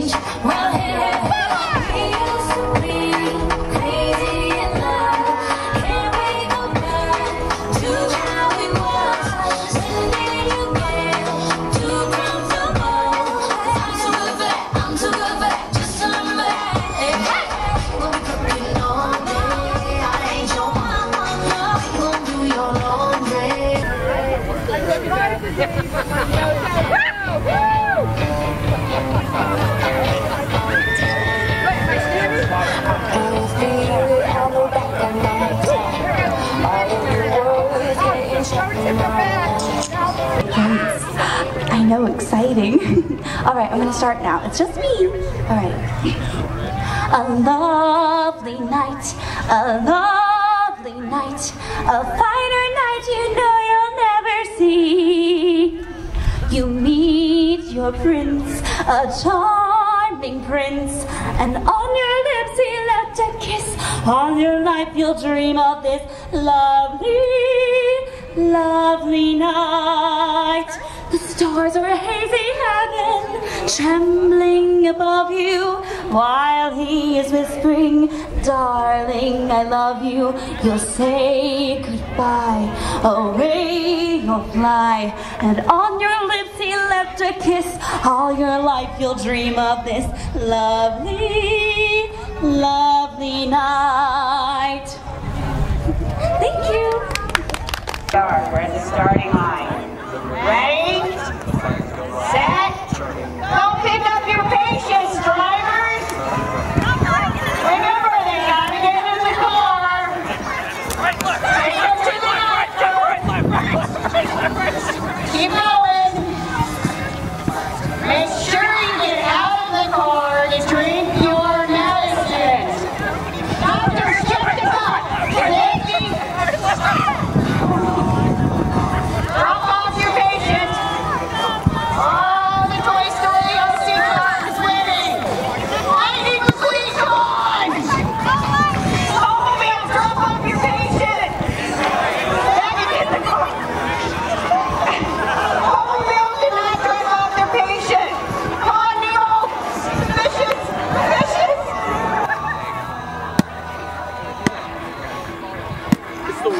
change. Prince. I know, exciting. All right, I'm gonna start now. It's just me. All right. A lovely night, a lovely night, a finer night you know you'll never see. You meet your prince, a charming prince, and on your lips he left a kiss. All your life you'll dream of this lovely, lovely night. The stars are a hazy heaven, trembling above you, while he is whispering, Darling, I love you. You'll say goodbye, away you'll fly, and on your lips he left a kiss. All your life you'll dream of this lovely, lovely night. Thank you. We're at the starting line.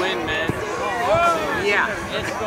Win, man. Yeah.